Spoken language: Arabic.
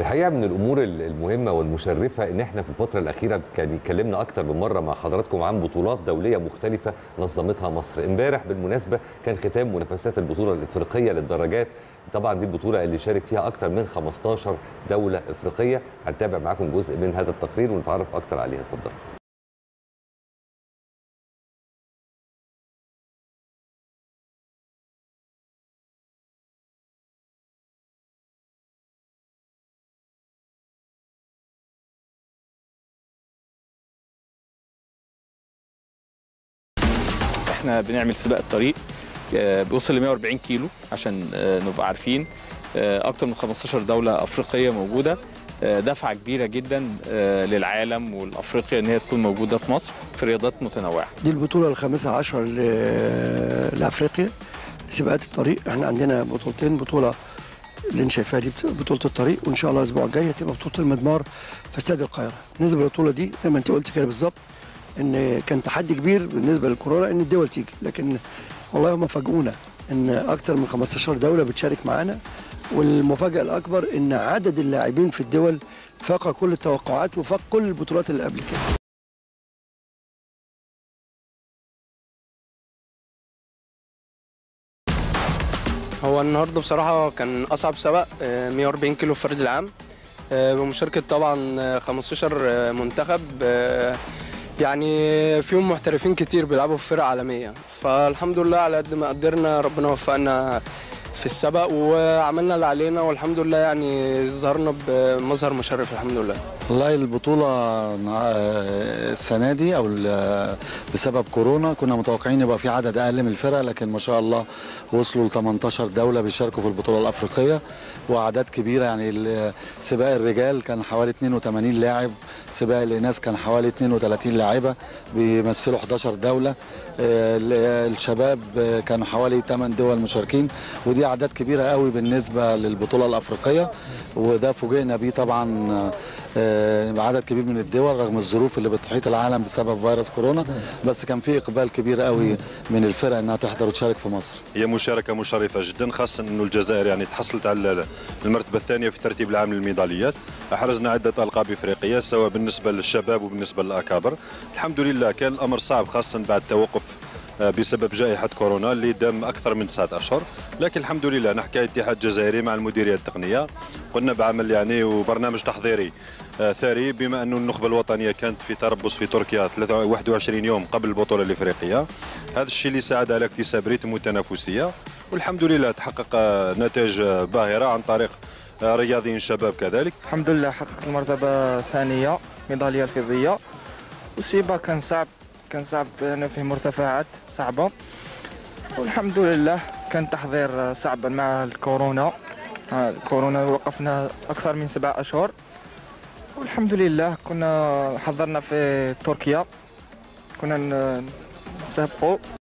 الحقيقة من الأمور المهمة والمشرفة إن إحنا في الفترة الأخيرة كان اتكلمنا أكتر من مرة مع حضراتكم عن بطولات دولية مختلفة نظمتها مصر. إمبارح بالمناسبة كان ختام منافسات البطولة الإفريقية للدرجات. طبعا دي البطولة اللي شارك فيها أكتر من 15 دولة إفريقية. هنتابع معاكم جزء من هذا التقرير ونتعرف أكتر عليها. اتفضل. إحنا بنعمل سباق الطريق آه، بيوصل ل 140 كيلو عشان آه، نبقى عارفين. آه، أكتر من 15 دولة أفريقية موجودة. دفعة كبيرة جدا للعالم والافريقيا إن هي تكون موجودة في مصر في رياضات متنوعة. دي البطولة الخامسة عشر ل- لأفريقيا سباقات الطريق. إحنا عندنا بطولتين بطولة اللي أنت شايفاها دي بطولة الطريق وإن شاء الله الأسبوع الجاي هتبقى بطولة المدمار في استاد القاهرة. بالنسبة للبطولة دي زي ما أنت قلت كده بالظبط إن كان تحدي كبير بالنسبة للكورونا إن الدول تيجي. لكن والله هم فاجئونا إن أكتر من 15 دولة بتشارك معانا. والمفاجأة الأكبر إن عدد اللاعبين في الدول فاق كل التوقعات وفاق كل البطولات اللي قبل كده. هو النهارده بصراحة كان أصعب سباق آه، 140 كيلو فرد العام. آه، بمشاركة طبعا آه، 15 آه، منتخب آه، يعني فيهم محترفين كتير بيلعبوا في فرق عالمية. فالحمد لله على قد ما قدرنا ربنا وفقنا في السبق وعملنا اللي علينا والحمد لله يعني ظهرنا بمظهر مشرف الحمد لله. والله البطولة نع- السنة دي ال- بسبب كورونا كنا متوقعين يبقى في عدد أقل من الفرق لكن ما شاء الله وصلوا ل 18 دولة بيشاركوا في البطولة الأفريقية وأعداد كبيرة. يعني سباق الرجال كان حوالي 82 لاعب سباق الإناث كان حوالي 32 لاعبة بيمثلوا 11 دولة. آه، ال- الشباب كانوا حوالي 8 دول مشاركين ودي أعداد كبيرة قوي بالنسبة للبطولة الأفريقية وده فوجئنا بيه طبعا آه، عدد كبير من الدول رغم الظروف اللي بتحيط العالم بسبب فيروس كورونا بس كان في إقبال كبير قوي من الفرق إنها تحضر وتشارك في مصر. هي مشاركة مشرفة جدا خاصة أنه الجزائر يعني تحصلت على المرتبة الثانية في الترتيب العام للميداليات. أحرزنا عدة ألقاب إفريقية سواء بالنسبة للشباب وبالنسبة للأكابر. الحمد لله كان الأمر صعب خاصة بعد توقف بسبب جائحة كورونا اللي دام أكثر من تسعة أشهر. لكن الحمد لله نحن كاتحاد جزائري مع المديرية التقنية. قلنا بعمل يعني وبرنامج تحضيري. آه، ثري بما أنه النخبة الوطنية كانت في تربص في تركيا 23 21 يوم قبل البطولة الإفريقية هذا الشيء اللي ساعد على اكتساب ريتم وتنافسية والحمد لله تحقق آه، نتائج آه، باهرة عن طريق آه، رياضيين شباب كذلك. الحمد لله حققت المرتبة الثانية ميدالية الفضية. والسباق كان صعب كان صعب لأن فيه مرتفعات صعبة. والحمد لله كان تحضير صعب مع الكورونا. الكورونا وقفنا أكثر من سبع أشهر. والحمد لله كنا حضرنا في تركيا. كنا نسابقوا.